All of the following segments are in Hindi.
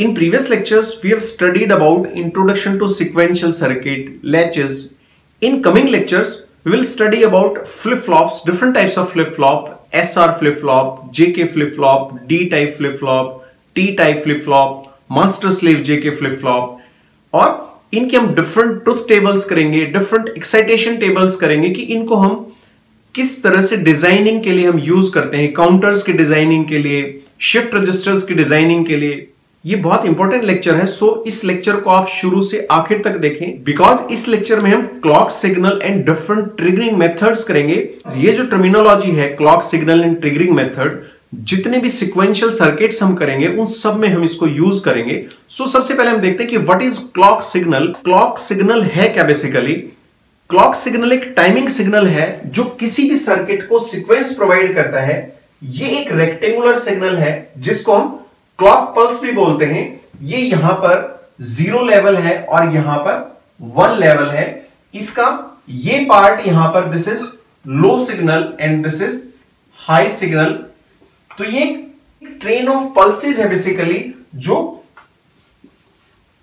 In previous lectures, we have studied about introduction to sequential circuit, latches. In coming lectures, we will study about flip-flops, different types of flip-flop, SR flip-flop, JK flip-flop, D-type flip-flop, T-type flip-flop, master slave JK flip-flop और इनके हम डिफरेंट ट्रुथ टेबल्स करेंगे डिफरेंट एक्साइटेशन टेबल्स करेंगे कि इनको हम किस तरह से डिज़ाइनिंग के लिए हम यूज़ करते हैं काउंटर्स की डिज़ाइनिंग के लिए शिफ्ट रजिस्टर्स की डिज़ाइनिंग के लिए ये बहुत इंपॉर्टेंट लेक्चर है सो इस लेक्चर को आप शुरू से आखिर तक देखें। बिकॉज़ इस लेक्चर में हम clock signal and different triggering methods करेंगे। ये जो टर्मिनोलॉजी है clock signal and triggering method जितने भी सिक्वेंशियल सर्किट्स हम करेंगे उन सब में हम इसको यूज़ करेंगे। सो so, सबसे पहले हम देखते हैं कि what is clock signal clock signal है क्या बेसिकली क्लॉक सिग्नल एक टाइमिंग सिग्नल है जो किसी भी सर्किट को सिक्वेंस प्रोवाइड करता है। ये एक रेक्टेंगुलर सिग्नल है जिसको हम क्लॉक पल्स भी बोलते हैं। ये यहाँ पर ज़ीरो लेवल है और यहाँ पर वन लेवल है। इसका ये पार्ट यहाँ पर this is low signal and this is high signal तो ये ट्रेन ऑफ़ पल्सेस है बेसिकली जो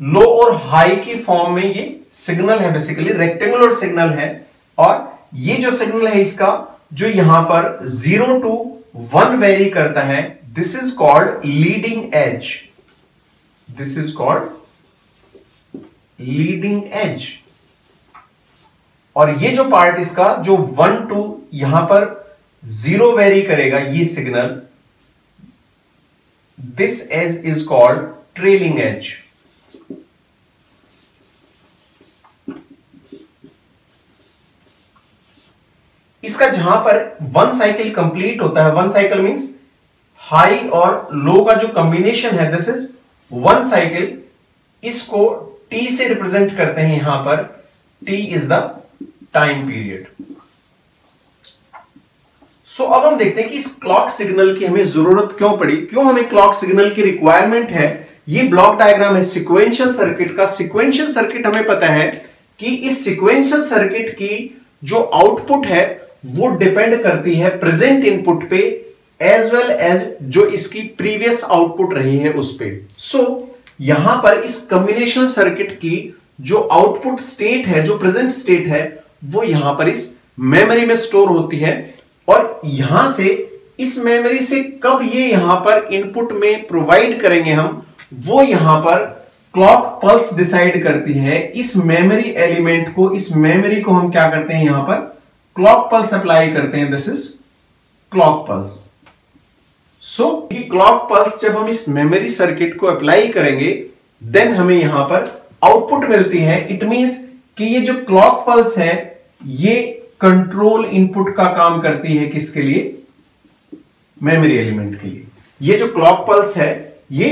लो और हाई की फॉर्म में ये सिग्नल है बेसिकली रेक्टेंगुलर सिग्नल है। और ये जो सिग्नल है इसका, जो यहाँ पर ज़ीरो टू वन वेरी करता है this is called leading edge. This is called leading edge. और ये जो पार्ट इसका, जो वन टू यहाँ पर ज़ीरो वेरी करेगा, ये signal this edge is called trailing edge इसका जहाँ पर वन साइकिल कंप्लीट होता है वन साइकिल मींस हाई और लो का जो कॉम्बिनेशन है दिस इज़ वन साइकिल इसको टी से रिप्रेजेंट करते हैं यहाँ पर। T is the time period so अब हम देखते हैं कि इस क्लॉक सिग्नल की हमें ज़रूरत क्यों पड़ी? क्यों हमें क्लॉक सिग्नल की रिक्वायरमेंट है? ये ब्लॉक डायग्राम है। सिक्वेंशियल सर्किट का सिक्वेंशियल सर्किट हमें पता है कि इस सिक्वेंशियल सर्किट की जो आउटपुट है, वो डिपेंड करती है प्रेजेंट इनपुट पे एज वेल एज जो इसकी प्रीवियस आउटपुट रही है उस पर सो so, यहाँ पर इस कम्बिनेशन सर्किट की जो आउटपुट स्टेट है जो प्रेजेंट स्टेट है वो यहाँ पर इस मेमोरी में स्टोर होती है। और यहाँ से इस मेमोरी से कब ये यहाँ पर इनपुट में प्रोवाइड करेंगे हम वो यहाँ पर क्लॉक पल्स डिसाइड करती है। इस मेमोरी एलिमेंट को इस मेमोरी को हम क्या करते हैं यहाँ पर? क्लॉक पल्स अप्लाई करते हैं। This is clock pulse so so, clock pulse जब हम इस मेमोरी सर्किट को अप्लाई करेंगे देन हमें यहाँ पर आउटपुट मिलती है। इट मींस कि ये जो क्लॉक पल्स है ये कंट्रोल इनपुट का काम करती है किसके लिए? मेमोरी एलिमेंट के लिए। ये जो क्लॉक पल्स है ये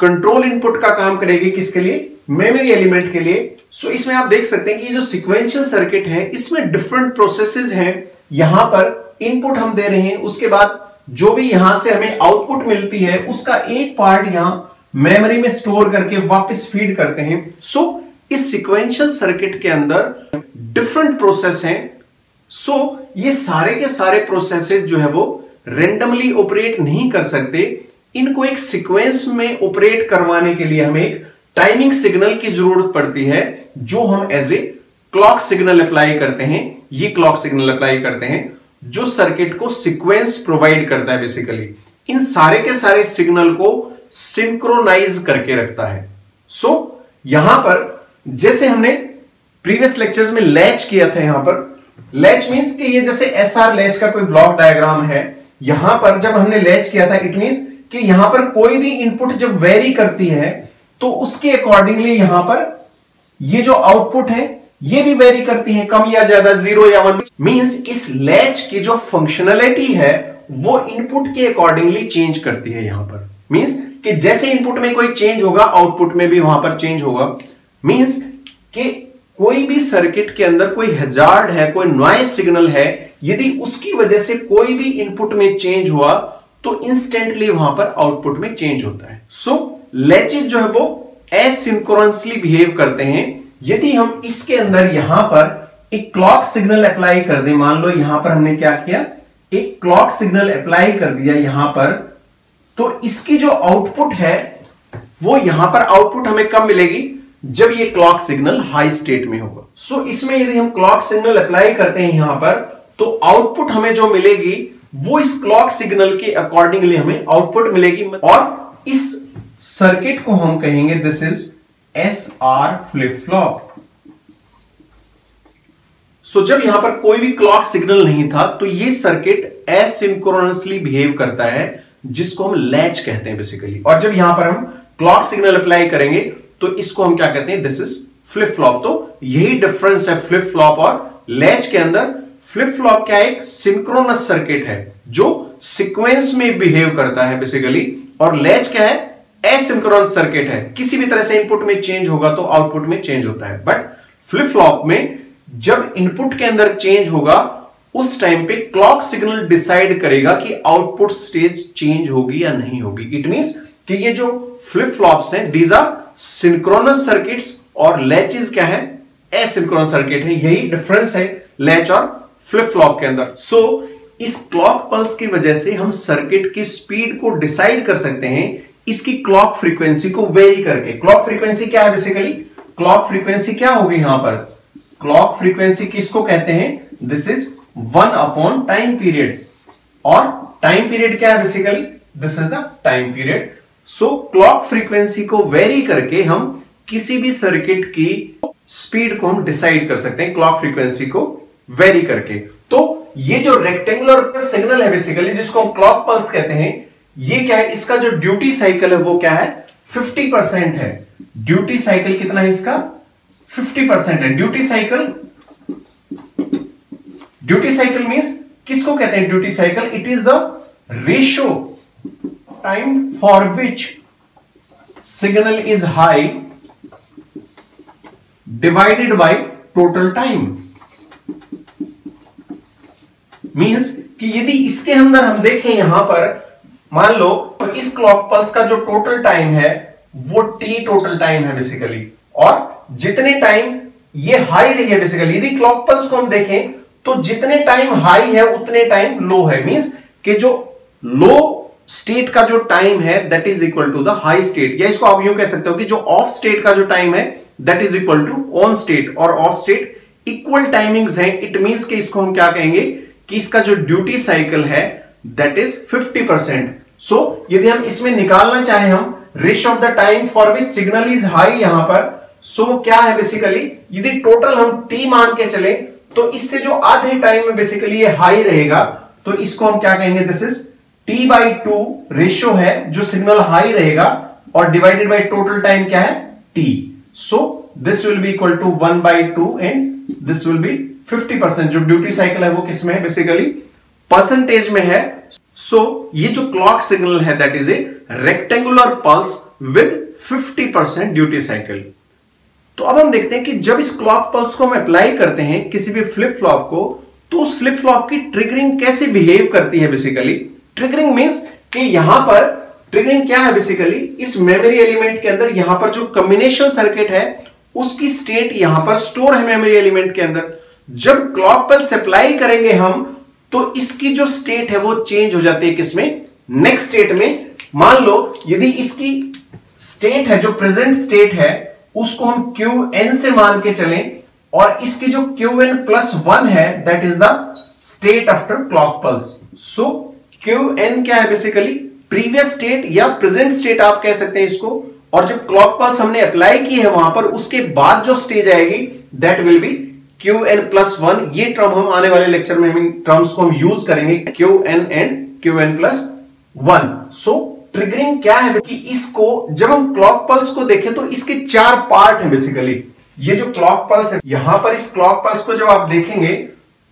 कंट्रोल इनपुट का काम करेगी किसके लिए? मेमोरी एलिमेंट के लिए। सो so, इसमें आप देख सकते हैं कि ये जो सिक्वेंशियल सर्किट है इसमें डिफरेंट प्रोसेसेस हैं। यहाँ पर इनपुट हम दे रहे हैं उसके बाद जो भी यहाँ से हमें आउटपुट मिलती है उसका एक पार्ट यहाँ मेमोरी में स्टोर करके वापस फ़ीड करते हैं। सो so, इस सिक्वेंशियल सर्किट के अंदर डिफरेंट प्रोसेस हैं। सो so, ये सारे के सारे प्रोसेसेस जो है वो रेंडमली ऑपरेट नहीं कर सकते। इनको एक सीक्वेंस में ऑपरेट करवाने के लिए हमें एक टाइमिंग सिग्नल की ज़रूरत पड़ती है जो हम edge a clock signal apply करते हैं। ये क्लॉक सिग्नल अप्लाई करते हैं। जो सर्किट को सीक्वेंस प्रोवाइड करता है बेसिकली इन सारे के सारे सिग्नल को सिंक्रोनाइज करके रखता है। सो so, यहाँ पर जैसे हमने प्रीवियस लेक्चर्स में लैच किया था यहाँ पर लैच मींस कि ये जैसे एस आर लैच का कोई ब्लॉक डायग्राम है यहाँ पर जब हमने लैच किया था इट मींस कि यहाँ पर कोई भी इनपुट जब वेरी करती है तो उसके अकॉर्डिंगली यहाँ पर ये जो आउटपुट है ये भी वेरी करती है कम या ज़्यादा ज़ीरो या वन मींस इस लैच की जो फंक्शनलिटी है वो इनपुट के अकॉर्डिंगली चेंज करती है यहाँ पर। मींस कि जैसे इनपुट में कोई चेंज होगा आउटपुट में भी वहाँ पर चेंज होगा। मींस कि कोई भी सर्किट के अंदर कोई हजार्ड है कोई नॉइस सिग्नल है यदि उसकी वजह से कोई भी इनपुट में चेंज हुआ तो इंस्टेंटली वहाँ पर आउटपुट में चेंज होता है। सो so, लेचेज जो है वो एसिंक्रोनसली बिहेव करते हैं। यदि हम इसके अंदर यहाँ पर एक क्लॉक सिग्नल अप्लाई कर दें मान लो यहाँ पर हमने क्या किया? एक क्लॉक सिग्नल अप्लाई कर दिया यहाँ पर तो इसकी जो आउटपुट है वो यहाँ पर आउटपुट हमें कब मिलेगी? जब ये क्लॉक सिग्नल हाई स्टेट में होगा। सो so, इसमें यदि हम क्लॉक सिग्नल अप्लाई करते हैं यहाँ पर तो आउटपुट हमें जो मिलेगी वो इस क्लॉक सिग्नल के अकॉर्डिंगली हमें आउटपुट मिलेगी। और इस सर्किट को हम कहेंगे this is S R flip flop so जब यहाँ पर कोई भी क्लॉक सिग्नल नहीं था तो ये सर्किट एसिंक्रोनसली बिहेव करता है, जिसको हम लैच कहते हैं बेसिकली और जब यहाँ पर हम क्लॉक सिग्नल अप्लाई करेंगे तो इसको हम क्या कहते हैं? दिस इज़ फ्लिप फ्लॉप तो यही डिफरेंस है फ्लिप फ्लॉप और लैच के अंदर. फ्लिप फ्लॉप क्या एक सिंक्रोनस सर्किट है, जो सिक्वेंस में बिहेव करता है बेसिकली और लैच क्या है? एसिंक्रोनस सर्किट है। किसी भी तरह से इनपुट में चेंज होगा तो आउटपुट में चेंज होता है। बट फ्लिप फ्लॉप में जब इनपुट के अंदर चेंज होगा उस टाइम पे क्लॉक सिग्नल डिसाइड करेगा कि आउटपुट स्टेज चेंज होगी या नहीं होगी। इट मींस कि ये जो फ्लिप फ्लॉप्स हैं दीज आर सिंक्रोनस सर्किट्स और लैचेस क्या है? एसिंक्रोनस सर्किट है। यही डिफरेंस है लैच और फ्लिप फ्लॉप के अंदर। सो so, इस क्लॉक पल्स की वजह से हम सर्किट की स्पीड को डिसाइड कर सकते हैं इसकी क्लॉक फ्रीक्वेंसी को वेरी करके। क्लॉक फ्रीक्वेंसी क्या है बेसिकली क्लॉक फ्रीक्वेंसी क्या होगी यहाँ पर? क्लॉक फ्रीक्वेंसी किसको कहते हैं? This is one upon time period और टाइम पीरियड क्या है basically this is the time period so clock frequency को वेरी करके हम किसी भी सर्किट की स्पीड को हम डिसाइड कर सकते हैं क्लॉक फ्रीक्वेंसी को वेरी करके। तो ये जो रेक्टेंगुलर सिग्नल है बेसिकली जिसको हम क्लॉक पल्स कहते हैं ये क्या है? इसका जो ड्यूटी साइकिल है वो क्या है? 50 परसेंट है। ड्यूटी साइकिल कितना है इसका? 50 परसेंट है। Duty cycle duty cycle means किसको कहते हैं duty cycle? It is the ratio time for which signal is high divided by total time means कि यदि इसके अंदर हम देखें यहाँ पर मान लो तो इस क्लॉक पल्स का जो टोटल टाइम है, वो टी टोटल टाइम है बेसिकली और जितने टाइम ये हाई रही है बेसिकली यदि क्लॉक पल्स को हम देखें तो जितने टाइम हाई है, उतने टाइम लो है। मींस कि जो लो स्टेट का जो टाइम है that is equal to the high state या इसको आप यूँ कह सकते हो कि जो ऑफ़ स्टेट का जो टाइम है that is equal to on state और ऑफ़ स्टेट इक्वल टाइमिंग्स हैं। इट मींस कि इसको हम क्या कहेंगे कि इसका जो ड्यूटी साइकिल है दैट इज़ 50 परसेंट सो यदि हम इसमें निकालना चाहें हम ratio of the time for which signal is high यहाँ पर सो so, क्या है बेसिकली यदि टोटल हम टी मान के चले तो इससे जो आधे टाइम में बेसिकली ये हाई रहेगा तो इसको हम क्या कहेंगे? This is T by two ratio है जो सिग्नल हाई रहेगा और डिवाइडेड बाई टोटल टाइम क्या है? T so this will be equal to one by two and this will be 50 percent जो ड्यूटी साइकिल है वो किसमें है बेसिकली परसेंटेज में है सो so, ये जो क्लॉक सिग्नल है that is a rectangular pulse with 50 percent duty cycle तो अब हम देखते हैं कि जब इस क्लॉक पल्स को हम अप्लाई करते हैं किसी भी फ्लिप फ्लॉप को तो उस फ्लिप फ्लॉप की ट्रिगरिंग कैसे बिहेव करती है बेसिकली ट्रिगरिंग मीन्स कि यहाँ पर ट्रिगरिंग क्या है बेसिकली इस मेमोरी एलिमेंट के अंदर यहाँ पर जो कम्बिनेशन सर्किट है उसकी स्टेट यहाँ पर स्टोर है मेमोरी एलिमेंट के अंदर। जब क्लॉक पल्स अप्लाई करेंगे हम तो इसकी जो स्टेट है वो चेंज हो जाती है किसमें? नेक्स्ट स्टेट में। मान लो, यदि इसकी स्टेट है, जो प्रेजेंट स्टेट है, उसको हम क्यू एन से मान के चलें और इसकी जो क्यू एन प्लस वन है that is the state after clock pulse so Q N क्या है बेसिकली प्रीवियस स्टेट या प्रेजेंट स्टेट आप कह सकते हैं इसको। और जब क्लॉक पल्स हमने अप्लाई की है वहाँ पर, उसके बाद जो स्टेज आएगी that will be Q N plus one ये टर्म हम आने वाले लेक्चर में इन टर्म्स को हम यूज़ करेंगे Q N and Q N plus one so triggering क्या है? कि इसको, जब हम क्लॉक पल्स को देखें तो इसके चार पार्ट है बेसिकली ये जो क्लॉक पल्स है, यहाँ पर इस क्लॉक पल्स को जब आप देखेंगे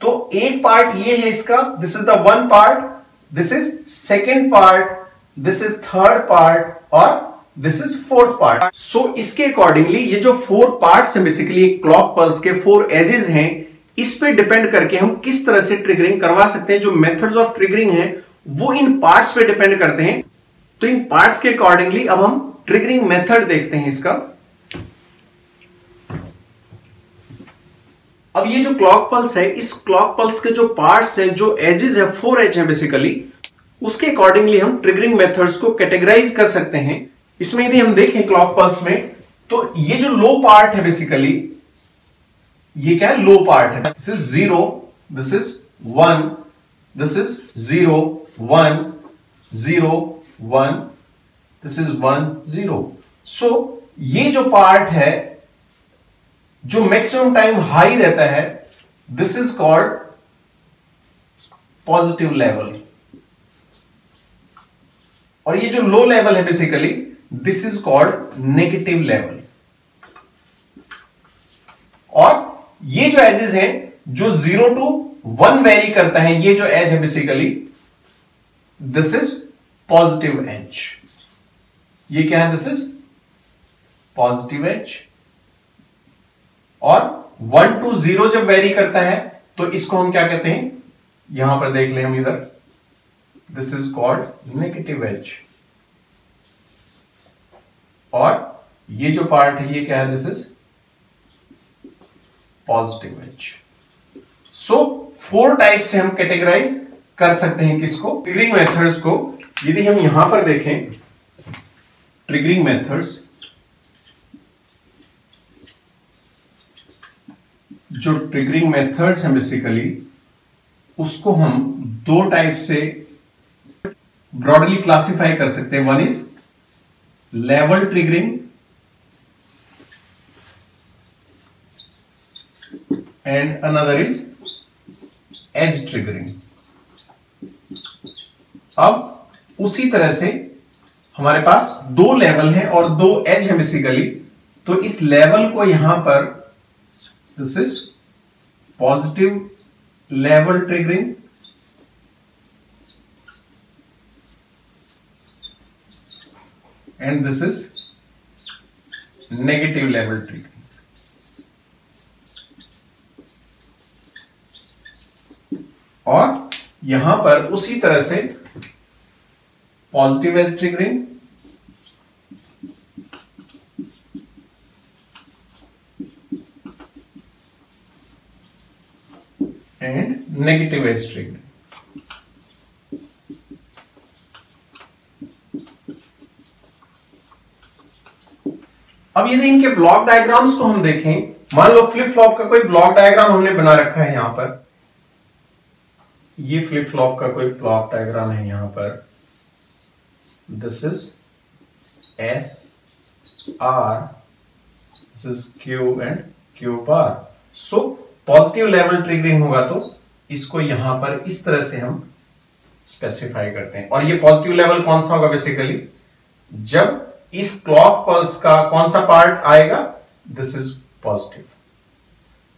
तो एक पार्ट ये है इसका this is the one part this is second part this is third part और this is fourth part so इसके अकॉर्डिंगली ये जो फोर पार्ट्स हैं बेसिकली क्लॉक पल्स के फोर एजेस हैं, इस पे डिपेंड करके हम किस तरह से ट्रिगरिंग करवा सकते हैं, जो मेथड्स ऑफ़ ट्रिगरिंग है, वो इन पार्ट्स पे डिपेंड करते हैं। तो इन पार्ट्स के अकॉर्डिंगली अब हम ट्रिगरिंग मेथड देखते हैं इसका। अब ये जो क्लॉक पल्स है, इस क्लॉक पल्स के जो पार्ट्स हैं, जो एजेस है फोर एज है बेसिकली उसके अकॉर्डिंगली हम ट्रिगरिंग मेथड्स को कैटेगराइज कर सकते हैं। इसमें यदि हम देखें क्लॉक पल्स में तो ये जो लो पार्ट है बेसिकली ये क्या है? लो पार्ट है। This is zero this is one this is zero one zero one this is one zero so ये जो पार्ट है, जो मैक्सिमम टाइम हाई रहता है this is called positive level और ये जो लो लेवल है basically this is called negative level और ये जो एजेस हैं, जो ज़ीरो टू वन वेरी करता है, ये जो एज है basically this is positive edge ये क्या है दिस इज़ पॉजिटिव एज और वन टू ज़ीरो जब वेरी करता है तो इसको हम क्या कहते हैं? यहाँ पर देख ले हम इधर. This is called negative edge और ये जो पार्ट है, ये क्या है this is positive edge so four type से हम कैटेगराइज कर सकते हैं किसको? ट्रिगरिंग मेथड्स को। यदि हम यहाँ पर देखें ट्रिगरिंग मेथड्स जो ट्रिगरिंग मेथड्स हैं बेसिकली उसको हम दो टाइप से ब्रॉडली क्लासिफाई कर सकते हैं। One is level triggering and another is edge triggering अब उसी तरह से हमारे पास दो लेवल है और दो एज है बेसिकली तो इस लेवल को यहाँ पर this is positive level triggering and this is negative level triggering. और यहाँ पर उसी तरह से positive edge triggering and negative edge triggering अब यदि इनके ब्लॉक डायग्राम्स को हम देखें, मान लो फ्लिप फ्लॉप का कोई ब्लॉक डायग्राम हमने बना रखा है यहाँ पर। ये फ्लिप फ्लॉप का कोई ब्लॉक डायग्राम है यहाँ पर। This is S R this is Q and Q bar so positive level triggering होगा तो इसको यहाँ पर इस तरह से हम स्पेसिफाई करते हैं। और ये पॉजिटिव लेवल कौन सा होगा बेसिकली जब इस क्लॉक पल्स का कौन सा पार्ट आएगा? This is positive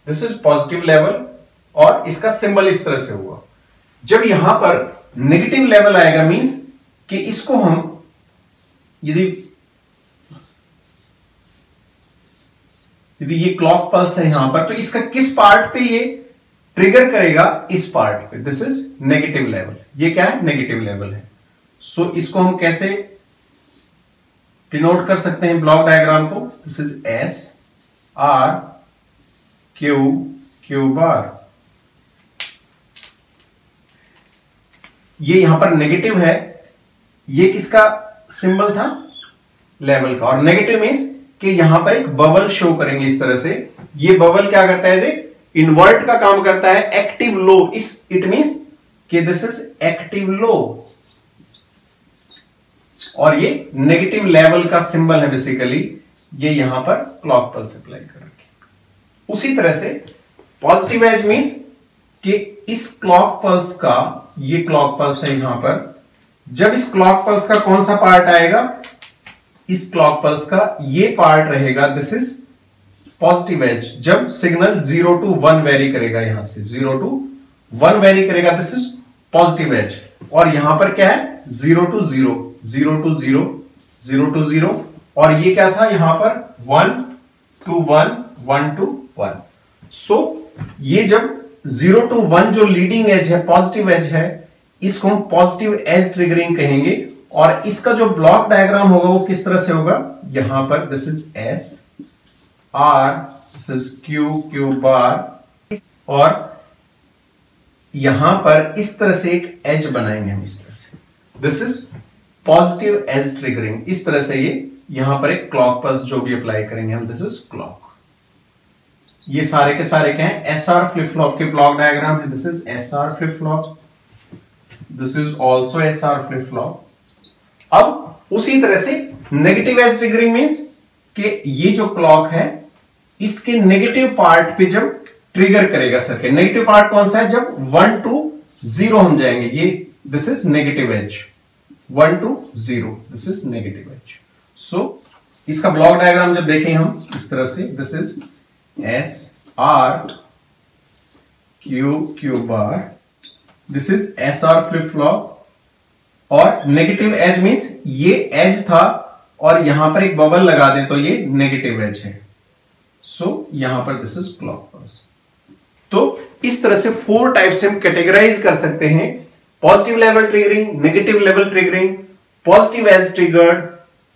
this is positive level और इसका सिंबल इस तरह से हुआ। जब यहाँ पर नेगेटिव लेवल आएगा मींस कि इसको हम यदि यदि ये क्लॉक पल्स है यहाँ पर तो इसका किस पार्ट पे ये ट्रिगर करेगा? इस पार्ट पे। दिस इज़ नेगेटिव लेवल ये क्या है? नेगेटिव लेवल है। सो so, इसको हम कैसे डिनोट कर सकते हैं ब्लॉक डायग्राम को. This is S R Q Q bar ये यहाँ पर नेगेटिव है. ये किसका सिंबल था? लेवल का. और नेगेटिव मीन्स कि यहाँ पर एक बबल शो करेंगे इस तरह से. ये बबल क्या करता है? इन्वर्ट का काम करता है. Active low is it means कि दिस इज़ एक्टिव लो और ये नेगेटिव लेवल का सिंबल है बेसिकली ये यहाँ पर क्लॉक पल्स अप्लाई कर रखे उसी तरह से पॉजिटिव एज मीन्स कि इस क्लॉक पल्स का, ये क्लॉक पल्स है यहाँ पर, जब इस क्लॉक पल्स का कौन सा पार्ट आएगा? इस क्लॉक पल्स का ये पार्ट रहेगा दिस इज़ पॉजिटिव एज जब signal zero to one vary करेगा यहाँ से ज़ीरो टू वन वेरी करेगा दिस इज़ पॉजिटिव एज और यहाँ पर क्या है? Zero to zero zero to zero zero to zero, और ये क्या था यहाँ पर? One to one one to one. So ये जब ज़ीरो टू वन जो लीडिंग एज है पॉजिटिव एज है, इसको हम पॉजिटिव एज ट्रिगरिंग कहेंगे, और इसका जो ब्लॉक डायग्राम होगा वो किस तरह से होगा? यहाँ पर this is S R this is Q Q bar और यहाँ पर इस तरह से एक एज बनाएँगे हम इस तरह से। This is positive edge triggering, इस तरह से ये यहाँ पर एक क्लॉक पल्स जो भी अप्लाई करेंगे हम दिस इज़ क्लॉक ये सारे के सारे क्या है? एस आर फ्लिप फ्लॉप के ब्लॉक डायग्राम है this is S R flip flop this is also S R flip flop अब उसी तरह से नेगेटिव एज ट्रिगरिंग मीन्स कि ये जो क्लॉक है, इसके नेगेटिव पार्ट पे जब ट्रिगर करेगा सर्किट नेगेटिव पार्ट कौन सा है? जब वन टू ज़ीरो हम जाएँगे, ये this is negative edge one to zero. This is negative edge so इसका ब्लॉक डायग्राम जब देखें हम इस तरह से this is S R Q Q bar this is S R flip flop और नेगेटिव एज मीन्स ये एज था और यहाँ पर एक बबल लगा दे तो ये नेगेटिव एज है। सो so, यहाँ पर दिस इज़ क्लॉक तो इस तरह से फोर टाइप से हम कैटेगराइज कर सकते हैं। Positive level triggering negative level triggering positive edge triggered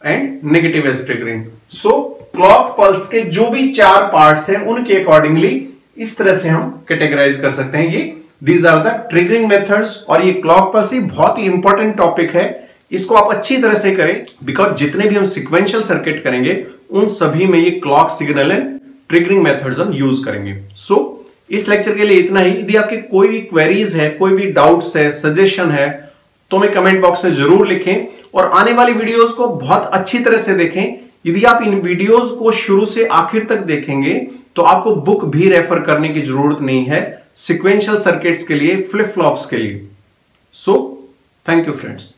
and negative edge triggering so clock pulse के जो भी चार पार्ट्स हैं उनके अकॉर्डिंगली इस तरह से हम कैटेगराइज कर सकते हैं। ये these are the triggering methods और ये क्लॉक पल्स ही बहुत ही इंपॉर्टेंट टॉपिक है। इसको आप अच्छी तरह से करें बिकॉज़ जितने भी हम सिक्वेंशियल सर्किट करेंगे उन सभी में ये clock signal and triggering methods हम यूज़ करेंगे। सो so, इस लेक्चर के लिए इतना ही। यदि आपके कोई भी क्वेरीज है, कोई भी डाउट्स है सजेशन है तो हमें कमेंट बॉक्स में ज़रूर लिखें और आने वाली वीडियोस को बहुत अच्छी तरह से देखें। यदि आप इन वीडियोस को शुरू से आखिर तक देखेंगे तो आपको बुक भी रेफर करने की ज़रूरत नहीं है सिक्वेंशियल सर्किट्स के लिए फ्लिप फ्लॉप्स के लिए। So thank you friends